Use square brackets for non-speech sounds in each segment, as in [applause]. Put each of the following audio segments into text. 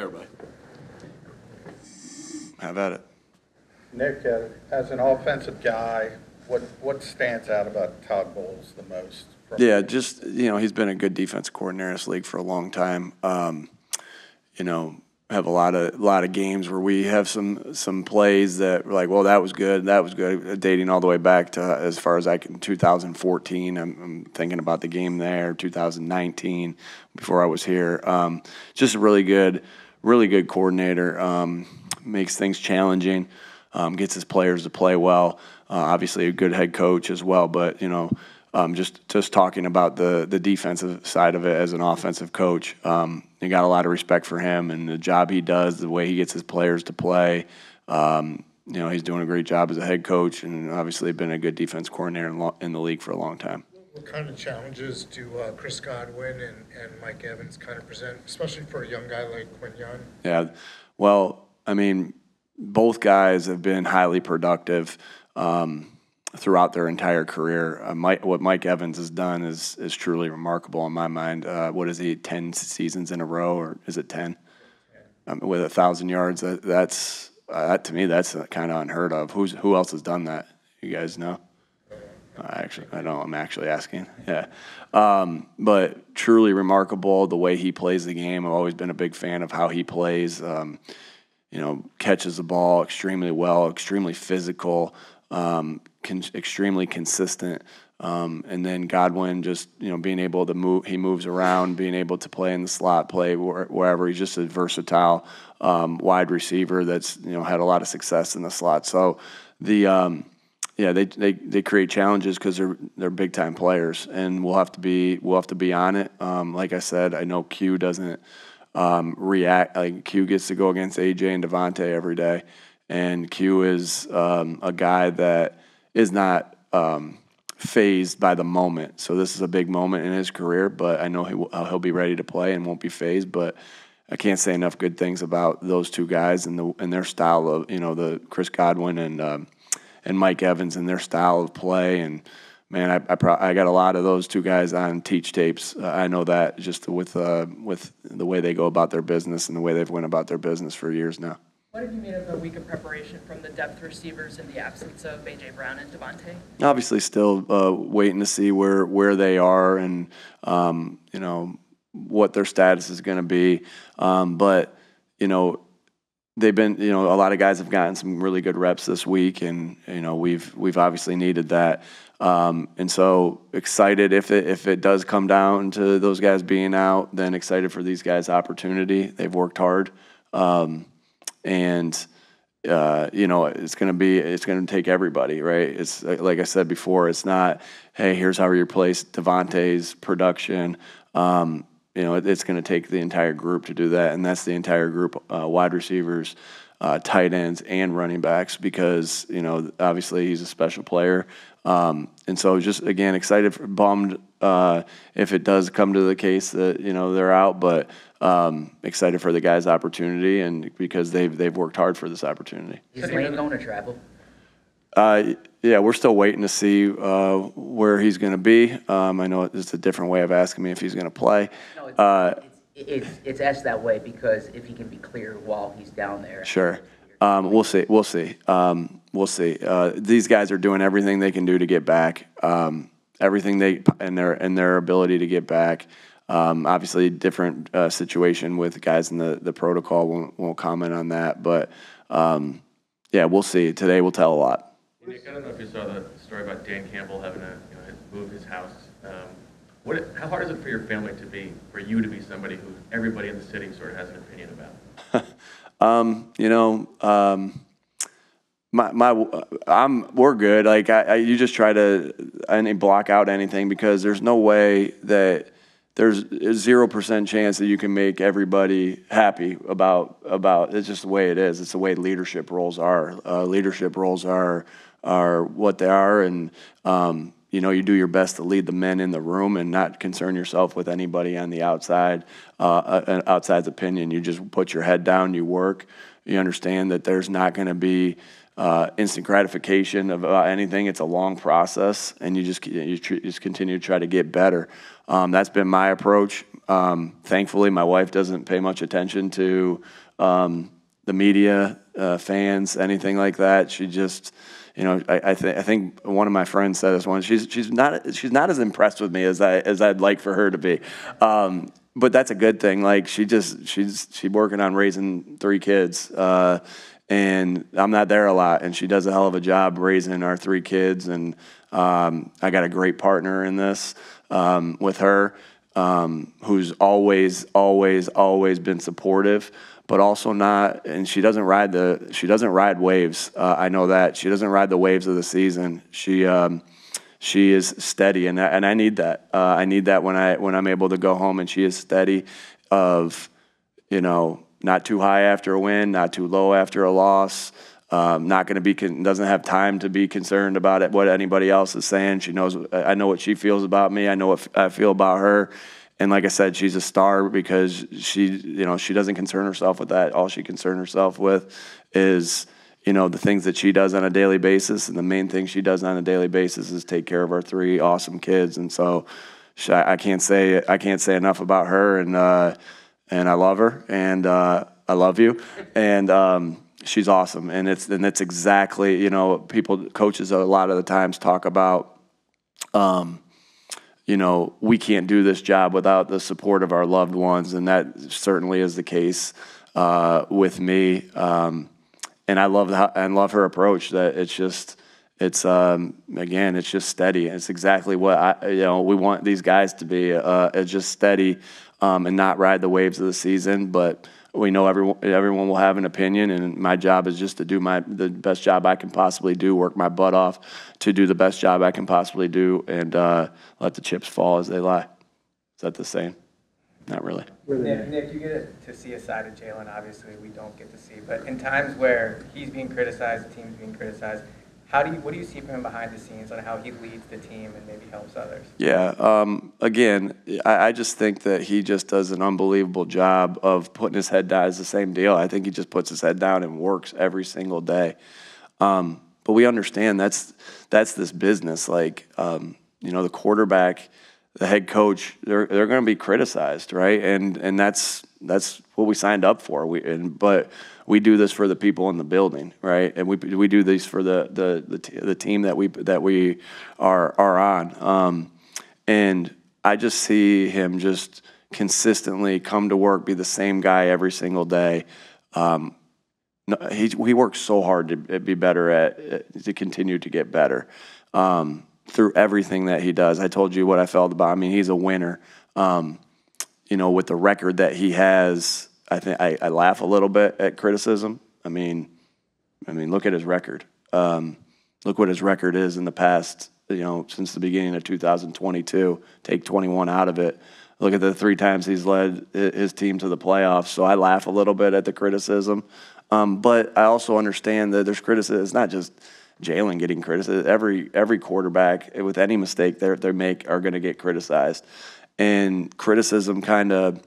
everybody. Have at it. Nick, uh, as an offensive guy, what, what stands out about Todd Bowles the most? Yeah, just, you know, he's been a good defense coordinator in this league for a long time. Um, you know, have a lot of, a lot of games where we have some, some plays that were like, well, that was good, that was good, dating all the way back to as far as I can, 2014. I'm, I'm thinking about the game there, 2019, before I was here. Um, just a really good, really good coordinator. Um, makes things challenging, um, gets his players to play well. Uh, obviously, a good head coach as well, but you know, um, just just talking about the the defensive side of it as an offensive coach, um, you got a lot of respect for him and the job he does, the way he gets his players to play. Um, you know, he's doing a great job as a head coach, and obviously been a good defense coordinator in, lo- in the league for a long time. What kind of challenges do uh, Chris Godwin and, and Mike Evans kind of present, especially for a young guy like Quinyon? Yeah, well, I mean, both guys have been highly productive um, throughout their entire career. Uh, Mike, what Mike Evans has done is is truly remarkable in my mind. Uh, what is he? Ten seasons in a row, or is it ten? Um, with a thousand yards, that, that's uh, that to me that's kind of unheard of. Who's who else has done that? You guys know? I actually, I don't. I'm actually asking. [laughs] Yeah, um, but truly remarkable the way he plays the game. I've always been a big fan of how he plays. Um, you know, catches the ball extremely well, extremely physical, um, con- extremely consistent. Um, and then Godwin just, you know, being able to move, he moves around, being able to play in the slot, play where, wherever. He's just a versatile um, wide receiver that's, you know, had a lot of success in the slot. So the, um, yeah, they, they, they create challenges because they're they're big time players, and we'll have to be we'll have to be on it. Um, like I said, I know Q doesn't um, react. Like Q gets to go against AJ and DeVonta every day, and Q is um, a guy that is not um, fazed by the moment. So this is a big moment in his career, but I know he will, uh, he'll be ready to play and won't be fazed. But I can't say enough good things about those two guys and the and their style of you know the Chris Godwin and um, and Mike Evans and their style of play and. Man, I I, pro- I got a lot of those two guys on teach tapes. Uh, I know that just with uh, with the way they go about their business and the way they've went about their business for years now. What have you made of the week of preparation from the depth receivers in the absence of A.J. Brown and DeVonta? obviously still uh, waiting to see where where they are and um, you know what their status is going to be. Um, but you know they've been you know a lot of guys have gotten some really good reps this week, and you know we've we've obviously needed that. Um, and so excited if it if it does come down to those guys being out, then excited for these guys' opportunity. They've worked hard, um, and uh, you know, it's going to be, it's going to take everybody, right? It's like I said before, it's not, hey, here's how you replace DeVonta's production. Um, you know, it, it's going to take the entire group to do that, and that's the entire group, uh, wide receivers, uh, tight ends, and running backs, because you know, obviously he's a special player, um, and so just again excited, for, bummed uh, if it does come to the case that you know they're out, but um, excited for the guys' opportunity and because they've they've worked hard for this opportunity. Is Lane going to travel? Uh, yeah, we're still waiting to see uh, where he's going to be. Um, I know it's a different way of asking me if he's going to play. No, it's, Uh, it's, it's, it's asked that way because if he can be clear while he's down there. Sure. Um, we'll see. We'll see. Um, we'll see. Uh, these guys are doing everything they can do to get back. Um, everything they and their and their ability to get back. Um, obviously, different uh, situation with guys in the the protocol. Won't won't comment on that, but um, yeah, we'll see. Today will tell a lot. Nick, I don't know if you saw the story about Dan Campbell having to, you know, move his house. Um, What, how hard is it for your family to be, for you to be somebody who everybody in the city sort of has an opinion about? [laughs] Um, you know, um, my my I'm we're good. Like I, I you just try to any block out anything because there's no way that there's a zero percent chance that you can make everybody happy about about it's just the way it is. It's the way leadership roles are. Uh, leadership roles are are what they are, and um, you know you do your best to lead the men in the room and not concern yourself with anybody on the outside uh, an outside's opinion. You just put your head down, you work. You understand that there's not going to be uh, instant gratification of uh, anything. It's a long process, and you just you tr- just continue to try to get better. Um, that's been my approach. Um, thankfully, my wife doesn't pay much attention to um, the media, uh, fans, anything like that. She just, you know, I, I, th- I think one of my friends said this one. She's she's not she's not as impressed with me as I as I'd like for her to be. Um, but that's a good thing. Like she just she's she's working on raising three kids. Uh, and I'm not there a lot, and she does a hell of a job raising our three kids. And um, I got a great partner in this um, with her, um, who's always, always, always been supportive, but also not. And she doesn't ride the she doesn't ride waves. Uh, I know that she doesn't ride the waves of the season. She um, she is steady, and I, and I need that. Uh, I need that when I when I'm able to go home, and she is steady. Of you know, not too high after a win, not too low after a loss. Um, not going to be con- doesn't have time to be concerned about it, what anybody else is saying. She knows I know what she feels about me. I know what f- I feel about her. And like I said, she's a star because she you know she doesn't concern herself with that. All she concerns herself with is you know the things that she does on a daily basis, and the main thing she does on a daily basis is take care of our three awesome kids. And so she, I can't say I can't say enough about her and. Uh, and I love her, and uh, I love you, and um, she's awesome, and it's and it's exactly you know people coaches a lot of the times talk about, um, you know we can't do this job without the support of our loved ones, and that certainly is the case uh, with me, um, and I love the, and love her approach that it's just. It's um, again, it's just steady. It's exactly what I, you know we want these guys to be. Uh, it's just steady, um, and not ride the waves of the season. But we know everyone everyone will have an opinion, and my job is just to do my the best job I can possibly do, work my butt off to do the best job I can possibly do, and uh, let the chips fall as they lie. Is that the same? Not really. Nick, Nick, you get to see a side of Jalen, obviously, we don't get to see. But in times where he's being criticized, the team's being criticized, how do you, what do you see from him behind the scenes on how he leads the team and maybe helps others? Yeah. Um, again, I, I just think that he just does an unbelievable job of putting his head down. It's the same deal. I think he just puts his head down and works every single day. Um, but we understand that's that's this business. Like um, you know, the quarterback, the head coach, they're they're going to be criticized, right? And and that's that's what we signed up for. We and but we do this for the people in the building, right? And we we do these for the the the, t- the team that we that we are are on. Um, and I just see him just consistently come to work, be the same guy every single day. Um, no, he he works so hard to be better at to continue to get better um, through everything that he does. I told you what I felt about. I mean, he's a winner. Um, you know, with the record that he has, I think I, I laugh a little bit at criticism. I mean, I mean, look at his record. Um, look what his record is in the past. You know, since the beginning of 2022. Take 21 out of it. Look at the three times he's led his team to the playoffs. So I laugh a little bit at the criticism, um, but I also understand that there's criticism. It's not just Jalen getting criticized. Every every quarterback with any mistake they they make are going to get criticized, and criticism kind of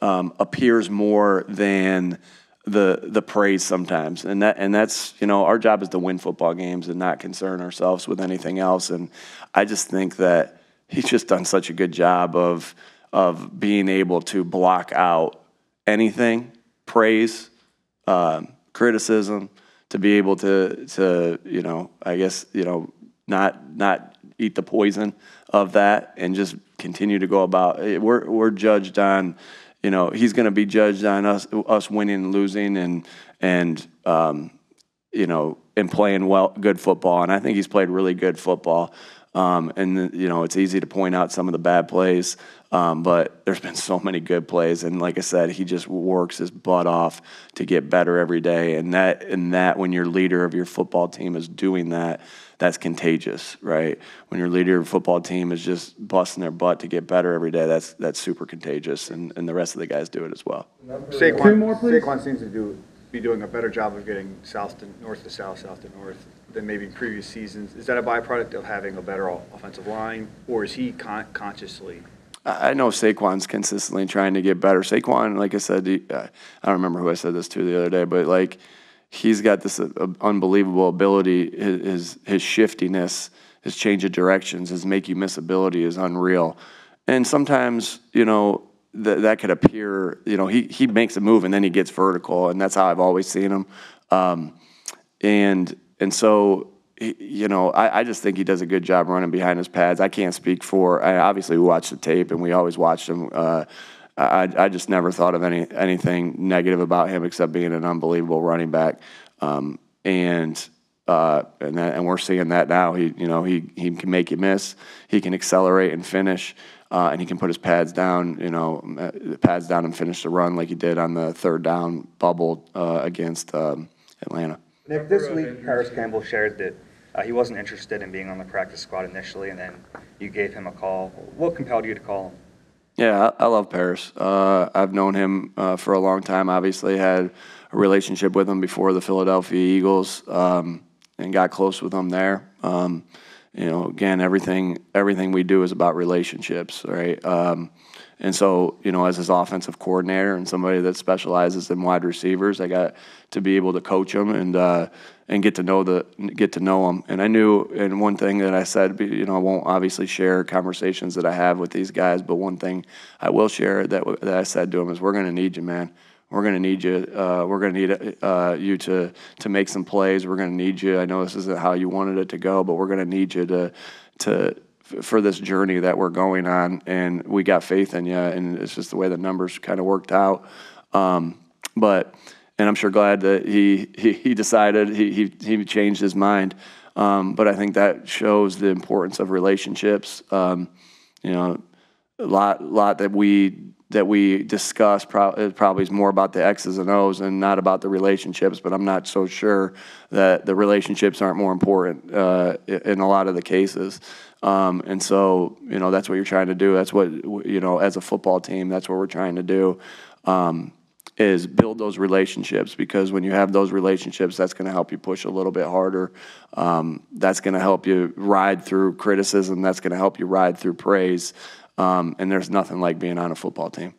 um, appears more than the the praise sometimes, and that and that's you know our job is to win football games and not concern ourselves with anything else. And I just think that he's just done such a good job of of being able to block out anything praise, um, criticism, to be able to to you know I guess you know not not eat the poison of that and just continue to go about. We're we're judged on you know he's going to be judged on us us winning and losing and and um, you know and playing well good football and I think he's played really good football. Um, and you know it's easy to point out some of the bad plays, um, but there's been so many good plays. And like I said, he just works his butt off to get better every day. And that and that when your leader of your football team is doing that, that's contagious, right? When your leader of your football team is just busting their butt to get better every day, that's that's super contagious. And, and the rest of the guys do it as well. Saquon, Two more, please. Saquon seems to do, be doing a better job of getting south to, north to south, south to north than maybe previous seasons. Is that a byproduct of having a better offensive line, or is he con- consciously? I I know Saquon's consistently trying to get better. Saquon, like I said, he, uh, I don't remember who I said this to the other day, but like he's got this uh, unbelievable ability. His, his shiftiness, his change of directions, his make you miss ability is unreal. And sometimes, you know, that, that could appear, you know, he, he makes a move and then he gets vertical, and that's how I've always seen him. Um, and, and so, you know, I, I just think he does a good job running behind his pads. I can't speak for, I, obviously, we watch the tape and we always watched him. Uh, I, I just never thought of any, anything negative about him except being an unbelievable running back. Um, and, uh, and that, and we're seeing that now. He, you know, he, he can make you miss. He can accelerate and finish. Uh, and he can put his pads down, you know, uh, pads down and finish the run like he did on the third down bubble uh, against um, Atlanta. Nick, this week Parris Campbell shared that uh, he wasn't interested in being on the practice squad initially, and then you gave him a call. What compelled you to call him? Yeah, I, love Parris. Uh, I've known him uh, for a long time. Obviously, had a relationship with him before the Philadelphia Eagles, um, and got close with him there. Um, you know, again, everything everything we do is about relationships, right? Um, and so, you know, as his offensive coordinator and somebody that specializes in wide receivers, I got to be able to coach him and uh, and get to know the get to know them. And I knew, and one thing that I said, you know, I won't obviously share conversations that I have with these guys, but one thing I will share that that I said to them is, "We're going to need you, man. We're going to need you. Uh, we're going to need uh, you to to make some plays. We're going to need you. I know this isn't how you wanted it to go, but we're going to need you to to." For this journey that we're going on, and we got faith in you, and it's just the way the numbers kind of worked out. Um, but and I'm sure glad that he he, he decided he, he he changed his mind. Um, but I think that shows the importance of relationships. Um, you know, a lot lot that we that we discuss pro- probably is more about the X's and O's and not about the relationships. But I'm not so sure that the relationships aren't more important uh, in a lot of the cases. Um, and so, you know, that's what you're trying to do. That's what you know, as a football team, that's what we're trying to do. Um, is build those relationships because when you have those relationships, that's going to help you push a little bit harder. Um, that's going to help you ride through criticism. That's going to help you ride through praise. Um, and there's nothing like being on a football team.